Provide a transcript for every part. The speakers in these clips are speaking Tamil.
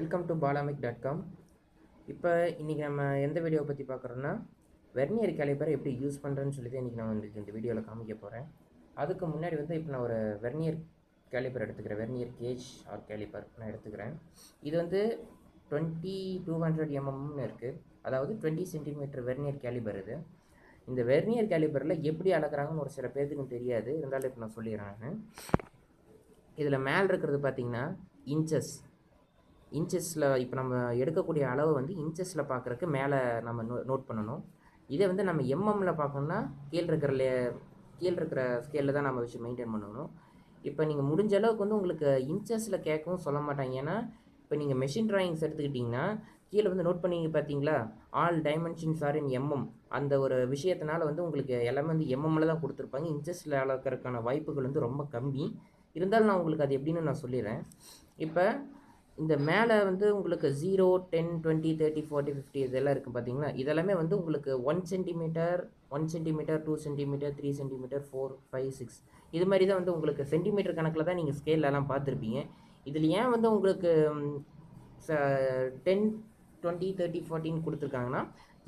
வெல்கம் டு பாலாமிக் டாட் காம் இப்போ இன்றைக்கி நம்ம எந்த வீடியோவை பற்றி பார்க்குறோன்னா வெர்னியர் கேலிப்பரை எப்படி யூஸ் பண்ணுறேன்னு சொல்லி தான் இன்றைக்கி நான் உங்களுக்கு இந்த வீடியோவில் காமிக்க போகிறேன் அதுக்கு முன்னாடி வந்து இப்போ நான் ஒரு வெர்னியர் கேலிப்பர் எடுத்துக்கிறேன். வெர்னியர் கேஜ் ஆர் கேலிப்பர் நான் எடுத்துக்கிறேன். இது வந்து டுவெண்ட்டி டூ ஹண்ட்ரட் எம்எம்னு இருக்குது அதாவது டுவெண்ட்டி சென்டிமீட்டர் வெர்னியர் கேலிபர் இது. இந்த வெர்னியர் கேலிபரில் எப்படி அளக்குறாங்கன்னு ஒரு சில பேர்த்துக்கு தெரியாது. இருந்தாலும் இப்போ நான் சொல்லிடுறேன் நான். இதில் மேலே இருக்கிறது பார்த்தீங்கன்னா இன்ச்சஸ் இன்ச்சஸில் இப்போ நம்ம எடுக்கக்கூடிய அளவு வந்து இன்ச்சஸில் பார்க்குறக்கு மேலே நம்ம நோ நோட் பண்ணணும். இதே வந்து நம்ம எம்எம்மில் பார்க்கணுன்னா கீழே இருக்கிற லே கீழே இருக்கிற ஸ்கேலில் தான் நம்ம வச்சு மெயின்டைன் பண்ணணும். இப்போ நீங்கள் முடிஞ்ச அளவுக்கு வந்து உங்களுக்கு இன்ச்சஸில் கேட்கவும் சொல்ல மாட்டாங்க. ஏன்னா இப்போ நீங்கள் மெஷின் ட்ராயிங்ஸ் எடுத்துக்கிட்டிங்கன்னா கீழே வந்து நோட் பண்ணி பார்த்தீங்களா all dimensions are in mm அந்த ஒரு விஷயத்தினால வந்து உங்களுக்கு எல்லாமே வந்து எம்எம்மில் தான் கொடுத்துருப்பாங்க. இன்ச்சஸில் அளக்கிறதுக்கான வாய்ப்புகள் வந்து ரொம்ப கம்மி. இருந்தாலும் நான் உங்களுக்கு அது எப்படின்னு நான் சொல்லிடுறேன். இப்போ இந்த மேலே வந்து உங்களுக்கு zero ten twenty thirty forty fifty இதெல்லாம் இருக்குது பார்த்தீங்களா இதெல்லாமே வந்து உங்களுக்கு one centimetre one centimetre two centimetre three centimetre four five six இது மாதிரி தான் வந்து உங்களுக்கு சென்டிமீட்டர் கணக்கில் தான் நீங்கள் ஸ்கேல்லலாம் பார்த்துருப்பீங்க. இதில் ஏன் வந்து உங்களுக்கு டென் டுவெண்ட்டி தேர்ட்டி ஃபார்ட்டின்னு கொடுத்துருக்காங்கன்னா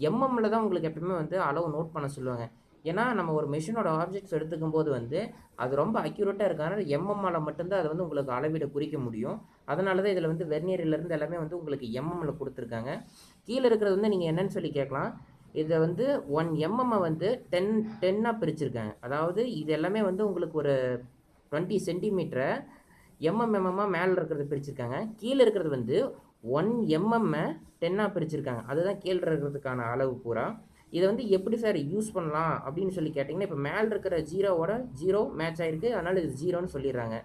எம்எம்மில் தான் உங்களுக்கு எப்பயுமே வந்து அளவு நோட் பண்ண சொல்லுவாங்க. ஏன்னா நம்ம ஒரு மிஷினோட ஆப்ஜெக்ட்ஸ் எடுத்துக்கும் போது வந்து அது ரொம்ப அக்யூரேட்டாக இருக்கனால எம்எம்மால் மட்டும்தான் அதை வந்து உங்களுக்கு அளவீட குறிக்க முடியும். அதனால தான் இதில் வந்து வெர்னியர்லேருந்து எல்லாமே வந்து உங்களுக்கு எம்எம்மில் கொடுத்துருக்காங்க. கீழே இருக்கிறது வந்து நீங்கள் என்னன்னு சொல்லி கேட்கலாம். இதை வந்து ஒன் எம்எம்மை வந்து டென் டென்னாக பிரிச்சிருக்காங்க. அதாவது இது எல்லாமே வந்து உங்களுக்கு ஒரு டுவெண்ட்டி சென்டிமீட்டரை எம்எம் எம்எம்மாக மேலே இருக்கிறது பிரிச்சிருக்காங்க. கீழே இருக்கிறது வந்து ஒன் எம்எம்மை டென்னாக பிரிச்சிருக்காங்க. அதுதான் கீழே இருக்கிறதுக்கான அளவு பூரா. இதை வந்து எப்படி சார் யூஸ் பண்ணலாம் அப்படின்னு சொல்லி கேட்டிங்கன்னா இப்போ மேலே இருக்கிற ஜீரோவோட ஜீரோ மேட்ச் ஆகிருக்கு அதனால் இது ஜீரோன்னு சொல்லிடுறாங்க.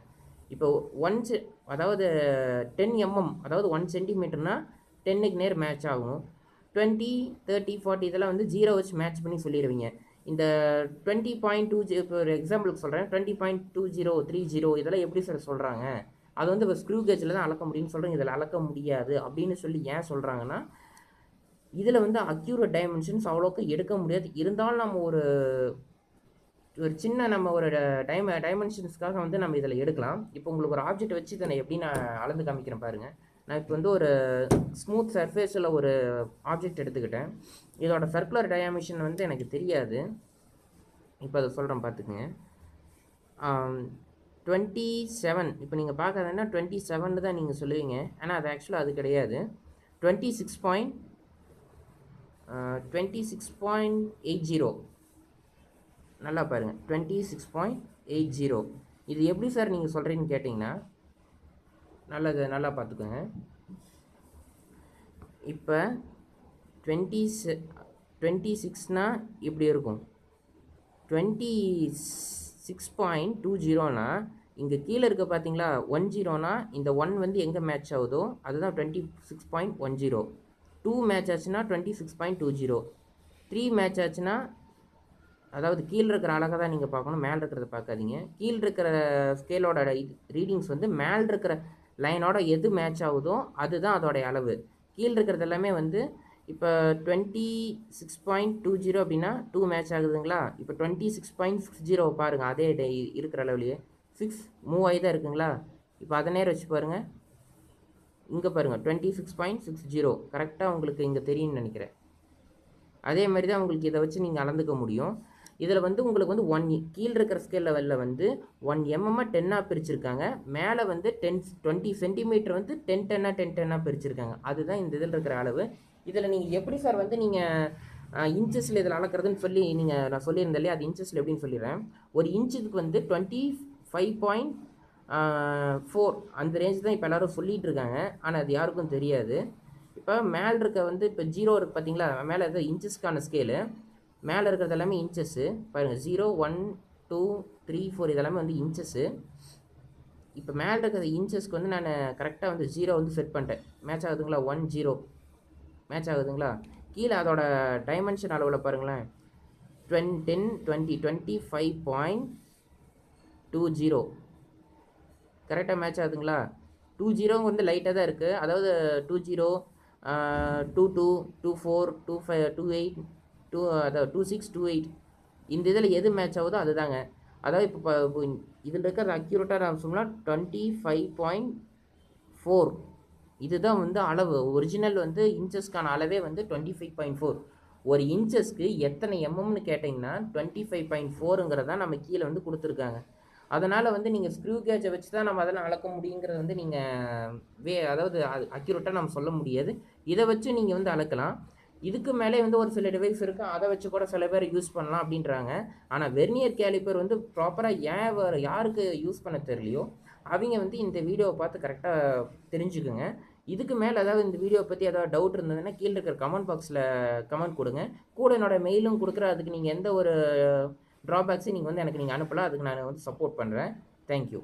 இப்போ ஒன் செ அதாவது டென் எம்எம் அதாவது ஒன் சென்டிமீட்டர்னால் டென்னுக்கு நேர் மேட்ச் ஆகும். டுவெண்ட்டி தேர்ட்டி ஃபார்ட்டி இதெல்லாம் வந்து ஜீரோ வச்சு மேட்ச் பண்ணி சொல்லிடுவீங்க. இந்த டுவெண்ட்டி பாயிண்ட் டூ ஜி இப்போ ஒரு எக்ஸாம்பிளுக்கு சொல்கிறேன் twenty point two zero three zero இதெல்லாம் எப்படி சார் சொல்கிறாங்க அது வந்து இப்போ ஸ்க்ரூ கேஜில் தான் அளக்க முடியும்னு சொல்கிறேன் இதில் அளக்க முடியாது அப்படின்னு சொல்லி ஏன் சொல்கிறாங்கன்னா இதில் வந்து அக்யூரேட் டைமென்ஷன்ஸ் அவ்வளோக்கு எடுக்க முடியாது. இருந்தாலும் நம்ம ஒரு ஒரு சின்ன நம்ம ஒரு டைம டைமென்ஷன்ஸ்க்காக வந்து நம்ம இதில் எடுக்கலாம். இப்போ உங்களுக்கு ஒரு ஆப்ஜெக்ட் வச்சு இதை எப்படி நான் அளந்து காமிக்கிறேன் பாருங்கள் நான் இப்போ வந்து ஒரு ஸ்மூத் சர்ஃபேஸில் ஒரு ஆப்ஜெக்ட் எடுத்துக்கிட்டேன். இதோட சர்க்குலர் டயாமிஷன் வந்து எனக்கு தெரியாது. இப்போ அதை சொல்கிறேன் பார்த்துக்குங்க. டுவெண்ட்டி செவன் இப்போ நீங்கள் பார்க்குறதுன்னா டுவெண்ட்டி செவன் தான் நீங்கள் சொல்லுவீங்க. ஆனால் அது ஆக்சுவலாக அது கிடையாது. Twenty six point twenty six point eight zero நல்லா பாருங்கள் twenty six point eight zero இது எப்படி சார் நீங்கள் சொல்கிறீங்கன்னு கேட்டிங்கன்னா நல்லது நல்லா பார்த்துக்கோங்க. இப்போ டுவெண்ட்டி டுவெண்ட்டி சிக்ஸ்னால் இப்படி இருக்கும். டுவெண்ட்டி சிக்ஸ் பாயிண்ட் டூ ஜீரோனா இங்கே கீழே இருக்க பார்த்தீங்களா ஒன் ஜீரோனா இந்த ஒன் வந்து எங்கே மேட்ச் ஆகுதோ அதுதான் twenty six point one zero two match ஆச்சுன்னா twenty six point two zero. Three match ஆச்சுன்னா அதாவது கீழே இருக்கிற அழகாக தான் நீங்கள் பார்க்கணும் மேலே இருக்கிறத பார்க்காதீங்க. கீழே இருக்கிற ஸ்கேலோட ரீடிங்ஸ் வந்து மேலே இருக்கிற லைனோட எது மேட்ச் ஆகுதோ அதுதான் அதோடைய அளவு. கீழே இருக்கிறது எல்லாமே வந்து இப்போ twenty six point two zero அப்படின்னா டூ மேட்ச் ஆகுதுங்களா? இப்போ twenty six point six zero பாருங்கள் அதே இருக்கிற அளவுலேயே. சிக்ஸ் மூவ் ஆகி தான் இருக்குங்களா? இப்போ அதை நேரம் வச்சு பாருங்கள் இங்கே பாருங்கள் twenty six point six zero கரெக்டாக உங்களுக்கு இங்கே தெரியும்னு நினைக்கிறேன். அதே மாதிரி தான் உங்களுக்கு இதை வச்சு நீங்கள் அளந்துக்க முடியும். இதில் வந்து உங்களுக்கு வந்து ஒன் e- கீழே இருக்கிற ஸ்கேல் லெவலில் வந்து ஒன் எம்எம்மாக டென்னாக பிரிச்சிருக்காங்க. மேலே வந்து டென் டுவெண்ட்டி சென்டிமீட்டர் வந்து டென் டென்னாக டென் டென்னாக பிரிச்சிருக்காங்க. அதுதான் இந்த இதில் இருக்கிற அளவு. இதில் நீங்கள் எப்படி சார் வந்து நீங்கள் இன்ச்சஸில் இதில் அளக்கிறதுன்னு சொல்லி நீங்கள் நான் சொல்லியிருந்தேன் இல்லையா? அது இன்ச்சஸில் எப்படின்னு சொல்லிடுறேன். ஒரு இன்ச்சுக்கு வந்து டுவெண்ட்டி ஃபைவ் பாயிண்ட் ஃபோர் அந்த ரேஞ்ச் தான் இப்போ எல்லோரும் சொல்லிகிட்டு இருக்காங்க. ஆனால் அது யாருக்கும் தெரியாது. இப்போ மேலே இருக்க வந்து இப்போ ஜீரோ இருக்குது பார்த்தீங்களா மேலே இருக்க இன்ச்சஸ்க்கான ஸ்கேலு மேலே இருக்கிறது எல்லாமே இன்ச்சஸ்ஸு பாருங்கள் zero one two three four இதெல்லாமே வந்து இன்ச்சஸ்ஸு இப்போ மேலே இருக்கிற இன்ச்சஸ்க்கு வந்து நான் கரெக்டாக வந்து ஜீரோ வந்து செட் பண்ணிட்டேன். மேட்ச் ஆகுதுங்களா? ஒன் ஜீரோ மேட்ச் ஆகுதுங்களா? கீழே அதோட டைமென்ஷன் அளவில் பாருங்களேன். டுவென் ten twenty twenty five point two zero கரெக்டாக மேட்ச் ஆகுதுங்களா? டூ ஜீரோங்க வந்து லைட்டாக தான் இருக்குது அதாவது two zero two two two four two five two eight two அதாவது டூ சிக்ஸ் டூ எயிட் இந்த இதில் எது மேட்ச் ஆகுதோ அதுதாங்க. அதாவது இப்போ இதில் இருக்கிற அக்யூரேட்டாக நான் சொன்னால் டுவெண்ட்டி ஃபைவ் பாயிண்ட் ஃபோர் இதுதான் வந்து அளவு. ஒரிஜினல் வந்து இன்ச்சஸ்க்கான அளவே வந்து டுவெண்ட்டி ஃபைவ் பாயிண்ட் ஃபோர் ஒரு இன்ச்சஸ்க்கு எத்தனை எம்எம்னு கேட்டிங்கன்னா டுவெண்ட்டி ஃபைவ் பாயிண்ட் ஃபோருங்கிறதான் நம்ம கீழே வந்து கொடுத்துருக்காங்க. அதனால் வந்து நீங்கள் ஸ்க்ரூ கேஜை வச்சு தான் நம்ம அதெல்லாம் அளக்க முடியுங்கிறது வந்து நீங்கள் வே அதாவது அக்யூரேட்டாக நம்ம சொல்ல முடியாது. இதை வச்சு நீங்கள் வந்து அளக்கலாம். இதுக்கு மேலே வந்து ஒரு சில டிவைஸ் இருக்குது அதை வச்சு கூட சில பேர் யூஸ் பண்ணலாம் அப்படின்றாங்க. ஆனால் வெர்னியர் கேலிப்பர் வந்து ப்ராப்பராக ஏன் வேறு யாருக்கு யூஸ் பண்ண தெரியலையோ அவங்க வந்து இந்த வீடியோவை பார்த்து கரெக்டாக தெரிஞ்சுக்குங்க. இதுக்கு மேலே ஏதாவது இந்த வீடியோ பற்றி ஏதாவது டவுட் இருந்ததுன்னா கீழே இருக்கிற கமெண்ட் பாக்ஸில் கமெண்ட் கொடுங்க. கூட என்னோடய மெயிலும் கொடுக்குற அதுக்கு நீங்கள் எந்த ஒரு ட்ராபேக்ஸையும் நீங்கள் வந்து எனக்கு நீங்கள் அனுப்பலாம். அதுக்கு நான் வந்து சப்போர்ட் பண்ணுறேன் தேங்க்யூ